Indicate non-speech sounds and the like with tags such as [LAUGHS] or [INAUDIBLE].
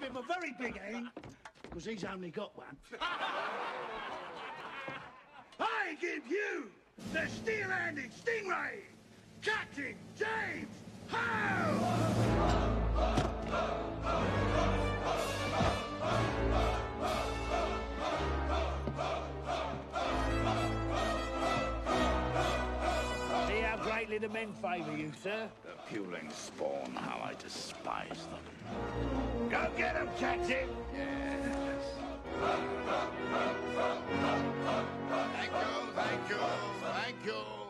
give him a very big aim, because he's only got one. [LAUGHS] I give you the steel-handed stingray, Captain James Hook! See how greatly the men favour you, sir? The puling spawn, how I despise them. Get him, Captain! Yes. Thank you, thank you, thank you.